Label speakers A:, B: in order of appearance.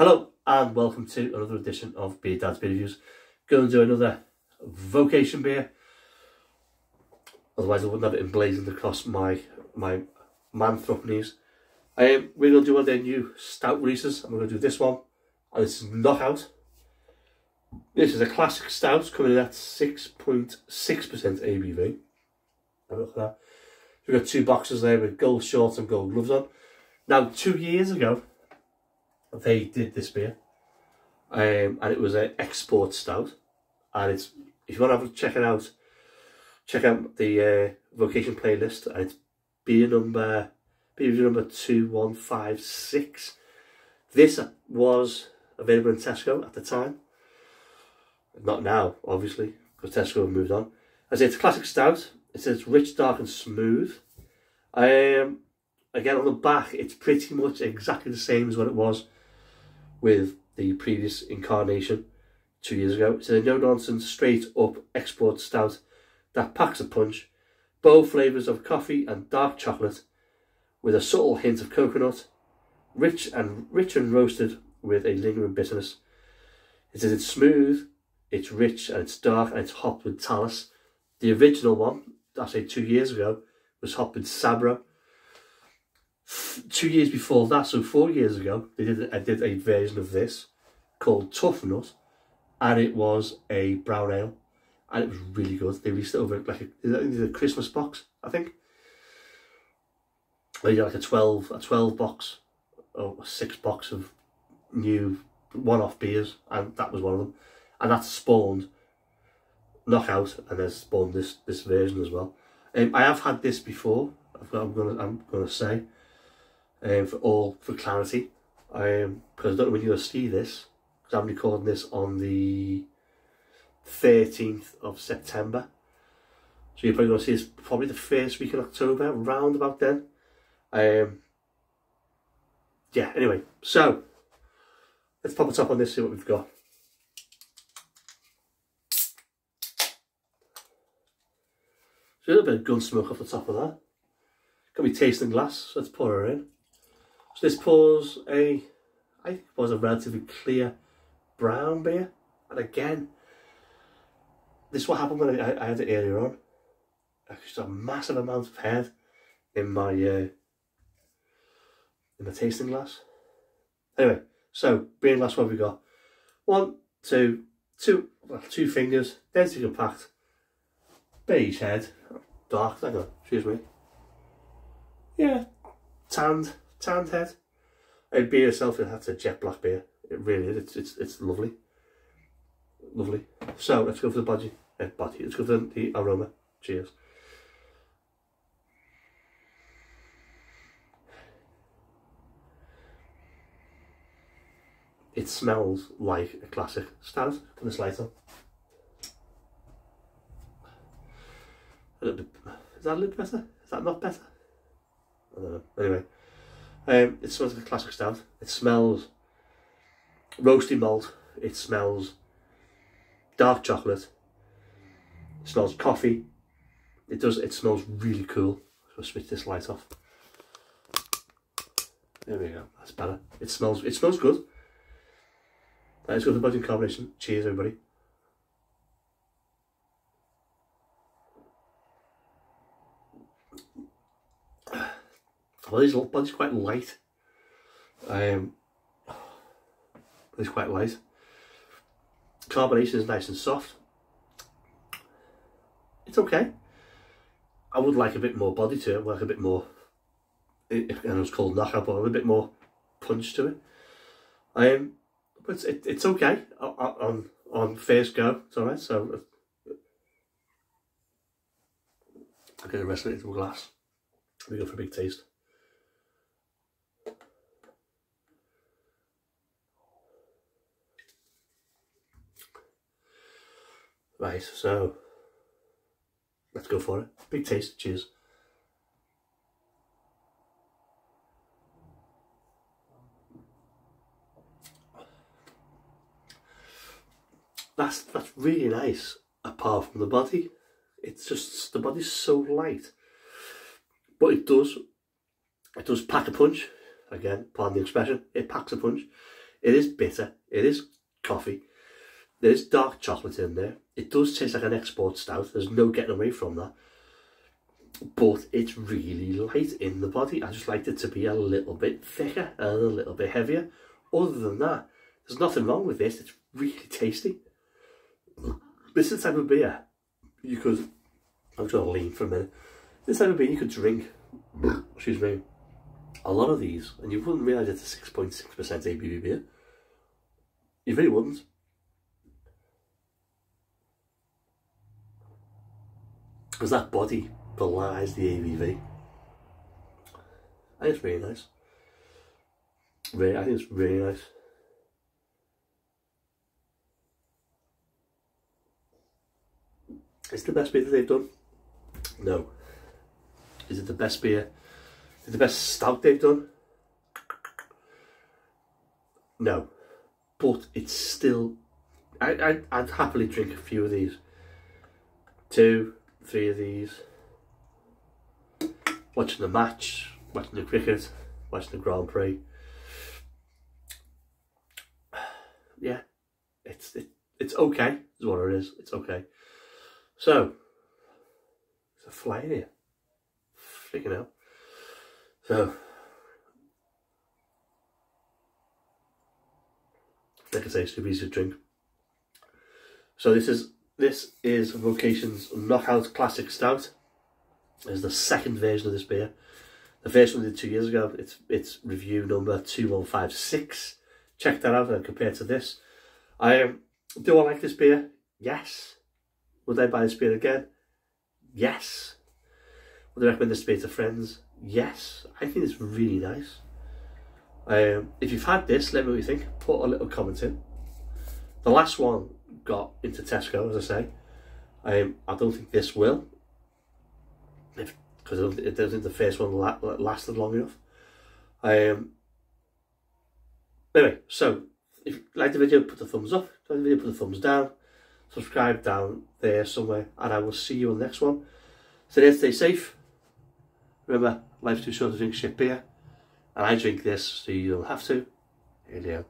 A: Hello and welcome to another edition of Beer Dad's Beer Reviews. Going to do another vocation beer. Otherwise I wouldn't have it emblazoned across my my Manthorpe knees. Um, we're going to do one of their new stout releases. I'm going to do this one. And this is Knockout. This is a classic stout coming in at 6.6% ABV. Have a look at that. We've got two boxes there with gold shorts and gold gloves on. Now, two years ago, they did this beer. Um, and it was an export stout. And it's if you want to have a check it out, check out the uh, vocation playlist. And it's beer number beer number two one five six. This was available in Tesco at the time. Not now, obviously, because Tesco moved on. I say it's a classic stout. It says rich, dark, and smooth. Um, again on the back, it's pretty much exactly the same as what it was with the previous incarnation two years ago. It's a no-nonsense, straight-up export stout that packs a punch. Bold flavours of coffee and dark chocolate with a subtle hint of coconut. Rich and rich and roasted with a lingering bitterness. It says it's smooth, it's rich, and it's dark, and it's hopped with Talus. The original one, I say two years ago, was hopped with Sabro two years before that, so four years ago, they did I did a version of this called Tough Nut, and it was a brown ale, and it was really good. They released it over like a, a Christmas box, I think. They did like a twelve a twelve box or a six box of new one-off beers, and that was one of them, and that spawned Knockout, and then spawned this this version as well. Um, I have had this before. I'm gonna I'm gonna say um, for all for clarity. Um, because I don't know when you'll see this, because I'm recording this on the 13th of September. So you're probably going to see this probably the first week in October, round about then. Um, yeah, anyway, so let's pop a top on this, see what we've got. So a little bit of gun smoke off the top of that. Got me tasting glass, so let's pour her in. So this pours a, I think it was a relatively clear brown beer. And again, this is what happened when I, I had it earlier on. Just a massive amount of head in my uh, in my tasting glass. Anyway, so beer glass, what we got? One, two, two, well, two fingers, densely compact, beige head, dark, excuse me. Yeah, tanned, tanned head. A beer itself, it has a jet black beer. It really is. It's it's it's lovely, lovely. So let's go for the body. Uh, body. Let's go for the, the aroma. Cheers. It smells like a classic stout. Put this light on. A little bit. Is that a little better? Is that not better? I don't know. Anyway. Um, it smells like a classic stout. It smells roasty malt. It smells dark chocolate. It smells coffee. It does. It smells really cool. So switch this light off. There we go. That's better. It smells. It smells good. Let's go to the budget combination. Cheers, everybody. Well, his body's quite light. Um, it's quite light. Carbonation is nice and soft. It's okay. I would like a bit more body to it, like a bit more, and it was called knockout, but a bit more punch to it. Um, but it's, it, it's okay on on first go. It's alright. So I'll get the rest of it into a glass. We go for a big taste. Right, so let's go for it. Big taste, cheers. That's that's really nice. Apart from the body, it's just the body's so light, but it does it does pack a punch. Again, pardon the expression, it packs a punch. It is bitter. It is coffee. There is dark chocolate in there. It does taste like an export stout. There's no getting away from that. But it's really light in the body. I just liked it to be a little bit thicker and a little bit heavier. Other than that, there's nothing wrong with this. It's really tasty. This is the type of beer you could, I'm just going to lean for a minute. This type of beer you could drink, excuse me, a lot of these, and you wouldn't realise it's a 6.6% ABV beer. You really wouldn't. Because that body belies the ABV. I think it's really nice. Really, I think it's really nice. Is it the best beer that they've done? No. Is it the best beer? Is it the best stout they've done? No. But it's still... I, I, I'd happily drink a few of these. Two, three of these. Watching the match, watching the cricket, watching the Grand Prix. Yeah, it's it, it's okay, is what it is. It's okay. So, it's a fly in here. Freaking hell. So, like I say, super easy to drink. So this is this is Vocation's Knockout Classic Stout. It's the second version of this beer. The first one did two years ago. It's it's review number two one five six. Check that out and compare to this. I um, do I like this beer? Yes. Would I buy this beer again? Yes. Would I recommend this beer to friends? Yes. I think it's really nice. Um, if you've had this, let me know what you think. Put a little comment in. The last one got into Tesco, as I say. Um, I don't think this will. Because I, I don't think the first one la lasted long enough. Um, anyway, so if you like the video, put the thumbs up. If you like the video, put the thumbs down subscribe down there somewhere and I will see you on the next one. So then stay safe. Remember, life's too short to drink shit beer. And I drink this so you don't have to. Here you go.